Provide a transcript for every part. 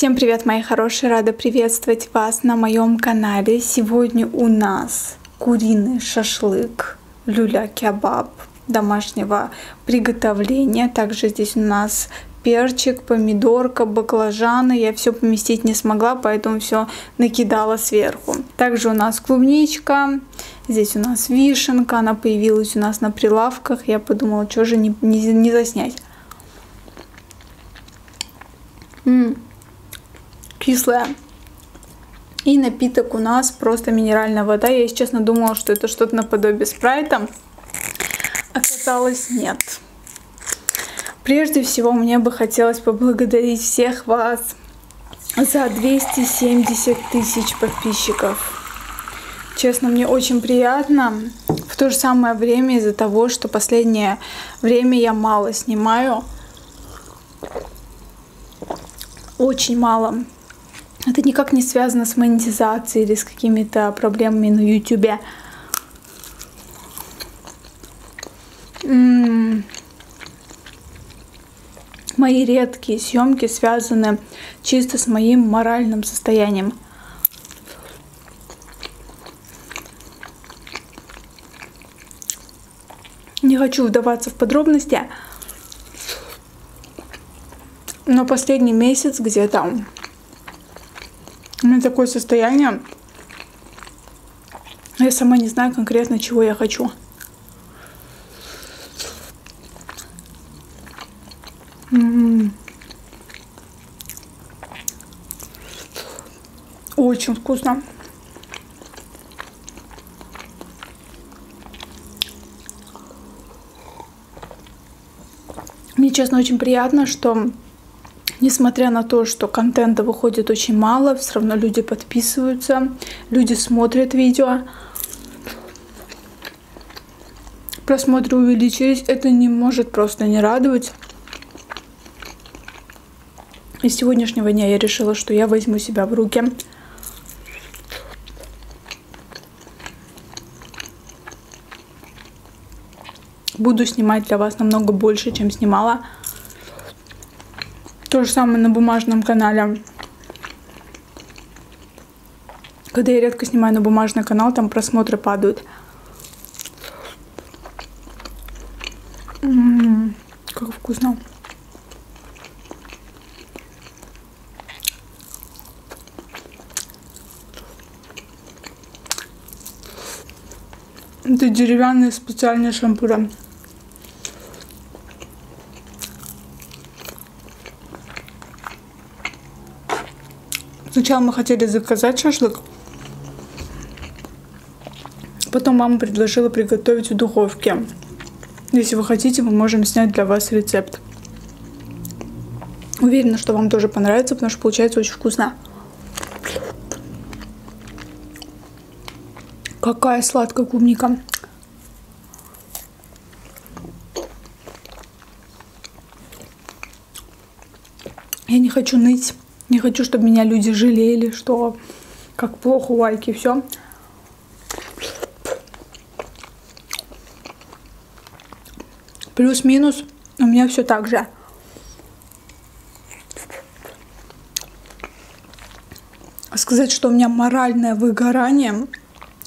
Всем привет, мои хорошие! Рада приветствовать вас на моем канале. Сегодня у нас куриный шашлык, люля-кебаб домашнего приготовления. Также здесь у нас перчик, помидорка, баклажаны. Я все поместить не смогла, поэтому все накидала сверху. Также у нас клубничка, здесь у нас вишенка, она появилась у нас на прилавках. Я подумала, что же не, не, не заснять. М кислая. И напиток у нас просто минеральная вода. Я, если честно, думала, что это что-то наподобие спрайта. Оказалось, нет. Прежде всего, мне бы хотелось поблагодарить всех вас за 270 тысяч подписчиков. Честно, мне очень приятно. В то же самое время из-за того, что последнее время я мало снимаю. Очень мало. Это никак не связано с монетизацией или с какими-то проблемами на YouTube. Мои редкие съемки связаны чисто с моим моральным состоянием. Не хочу вдаваться в подробности, но последний месяц где-то у меня такое состояние. Я сама не знаю конкретно, чего я хочу. М-м-м. Очень вкусно. Мне, честно, очень приятно, что Несмотря на то, что контента выходит очень мало, все равно люди подписываются, люди смотрят видео. Просмотры увеличились, это не может просто не радовать. И с сегодняшнего дня я решила, что я возьму себя в руки. Буду снимать для вас намного больше, чем снимала. То же самое на бумажном канале. Когда я редко снимаю на бумажный канал, там просмотры падают. М -м -м, как вкусно. Это деревянные специальные шампуры. Сначала мы хотели заказать шашлык. Потом мама предложила приготовить в духовке. Если вы хотите, мы можем снять для вас рецепт. Уверена, что вам тоже понравится, потому что получается очень вкусно. Какая сладкая клубника. Я не хочу ныть. Не хочу, чтобы меня люди жалели, что как плохо у Айки все. Плюс-минус у меня все так же. Сказать, что у меня моральное выгорание,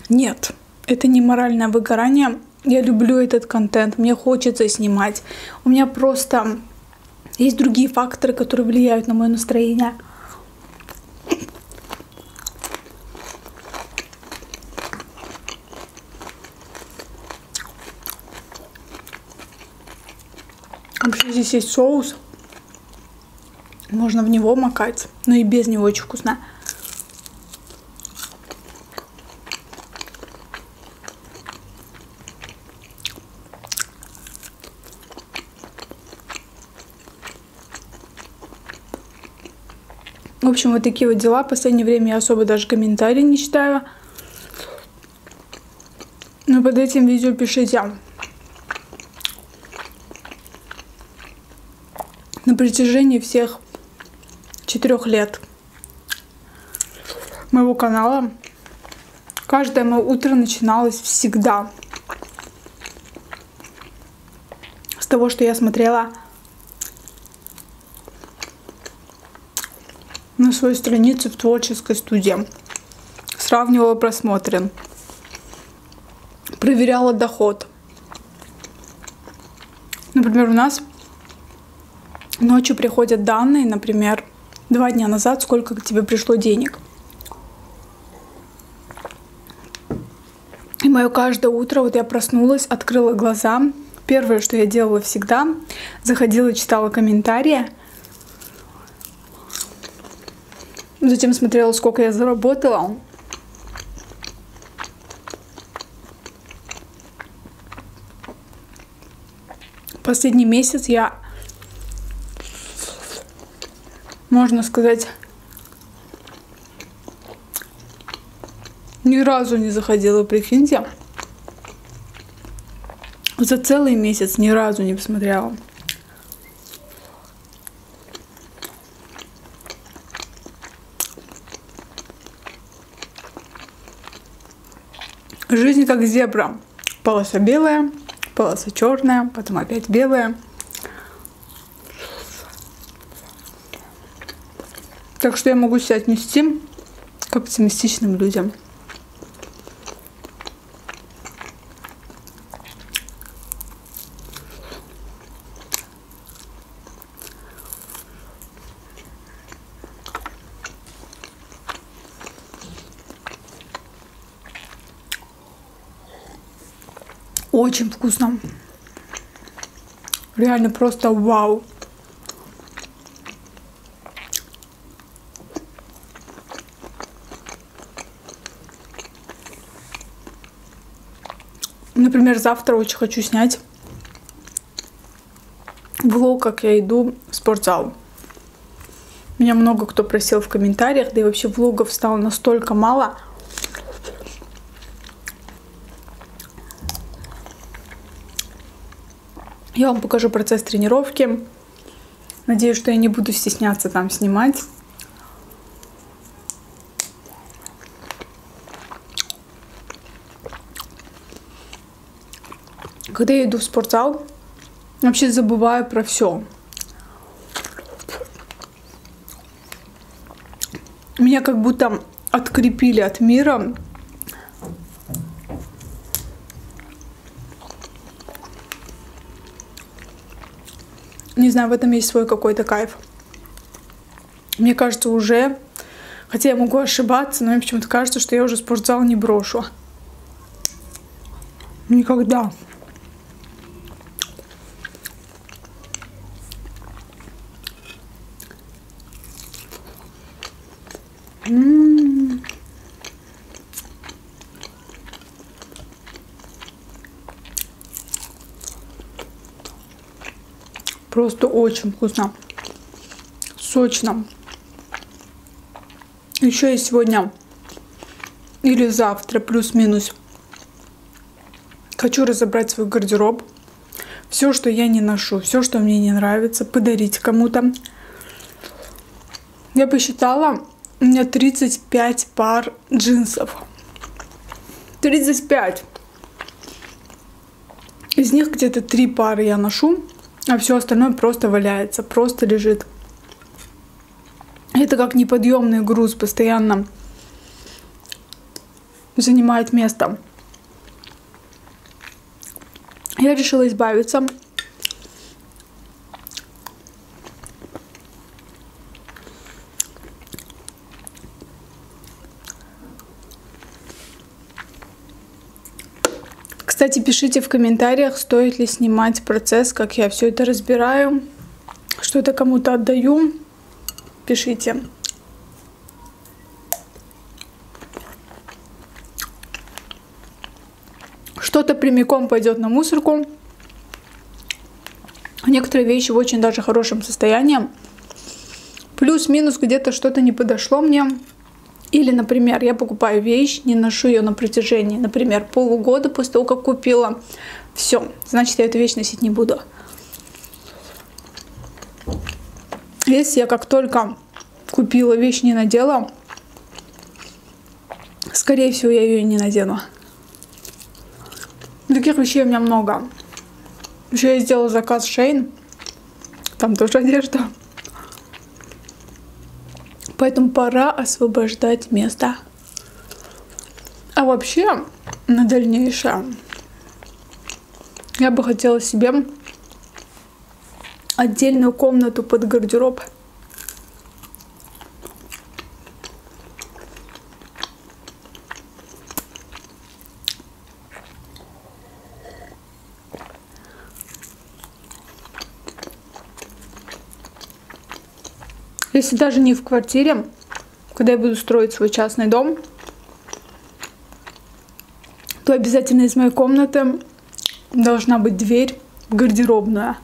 нет, это не моральное выгорание. Я люблю этот контент, мне хочется снимать. У меня просто есть другие факторы, которые влияют на мое настроение. Вообще здесь есть соус. Можно в него макать, но и без него очень вкусно. В общем, вот такие вот дела. В последнее время я особо даже комментарии не читаю. Но под этим видео пишите, на протяжении всех четырех лет моего канала каждое мое утро начиналось всегда с того, что я смотрела на своей странице в творческой студии. Сравнивала просмотры. Проверяла доход. Например, у нас ночью приходят данные, например, два дня назад, сколько к тебе пришло денег. И мое каждое утро, вот я проснулась, открыла глаза. Первое, что я делала всегда, заходила, читала комментарии. Затем смотрела, сколько я заработала. Последний месяц я, можно сказать, Ни разу не заходила, прикиньте. За целый месяц ни разу не посмотрела. Жизнь как зебра. Полоса белая, полоса черная, потом опять белая. Так что я могу себя отнести к оптимистичным людям. Очень вкусно. Реально просто вау. Например, завтра очень хочу снять влог, как я иду в спортзал. Меня много кто просил в комментариях, да и вообще влогов стало настолько мало – Я вам покажу процесс тренировки. Надеюсь, что я не буду стесняться там снимать. Когда я иду в спортзал, вообще забываю про все. Меня как будто открепили от мира, Не знаю, в этом есть свой какой-то кайф. Мне кажется, уже, хотя я могу ошибаться, но мне почему-то кажется, что я уже спортзал не брошу. Никогда. Просто очень вкусно. Сочно. Еще есть сегодня или завтра, плюс-минус. Хочу разобрать свой гардероб. Все, что я не ношу, все, что мне не нравится, подарить кому-то. Я посчитала, у меня 35 пар джинсов. 35. Из них где-то 3 пары я ношу а все остальное просто валяется, просто лежит. Это как неподъемный груз постоянно занимает место. Я решила избавиться. Кстати, пишите в комментариях, стоит ли снимать процесс, как я все это разбираю, что-то кому-то отдаю. Пишите. Что-то прямиком пойдет на мусорку. Некоторые вещи в очень даже хорошем состоянии. Плюс-минус где-то что-то не подошло мне. Или, например, я покупаю вещь, не ношу ее на протяжении, например, полугода после того, как купила. Все, значит, я эту вещь носить не буду. Если я как только купила вещь, не надела, скорее всего, я ее не надену. Таких вещей у меня много. Еще я сделала заказ Шейн. Там тоже одежда. Поэтому пора освобождать место. А вообще, на дальнейшее, я бы хотела себе отдельную комнату под гардероб. Если даже не в квартире, когда я буду строить свой частный дом, то обязательно из моей комнаты должна быть дверь гардеробная.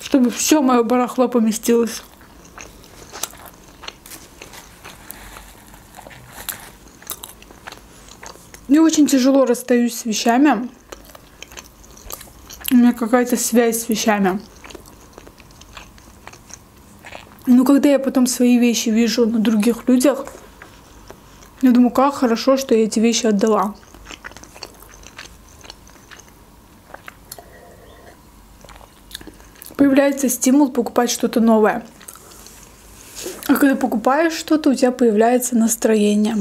Чтобы все мое барахло поместилось. Мне очень тяжело расстаюсь с вещами. У меня какая-то связь с вещами. Но когда я потом свои вещи вижу на других людях, я думаю, как хорошо, что я эти вещи отдала. Появляется стимул покупать что-то новое. А когда покупаешь что-то, у тебя появляется настроение.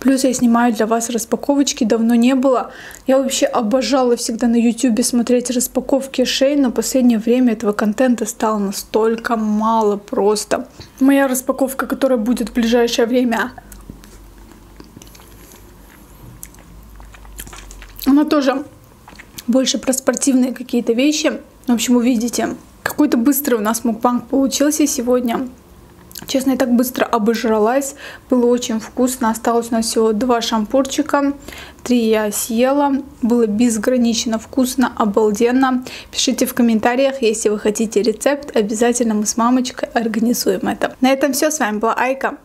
Плюс я снимаю для вас распаковочки, давно не было. Я вообще обожала всегда на YouTube смотреть распаковки шей, но в последнее время этого контента стало настолько мало просто. Моя распаковка, которая будет в ближайшее время, она тоже больше про спортивные какие-то вещи. В общем, увидите. Какой-то быстрый у нас мукбанг получился сегодня. Честно, я так быстро обожралась. Было очень вкусно. Осталось у нас всего два шампурчика. Три я съела. Было безгранично вкусно, обалденно. Пишите в комментариях, если вы хотите рецепт. Обязательно мы с мамочкой организуем это. На этом все. С вами была Айка.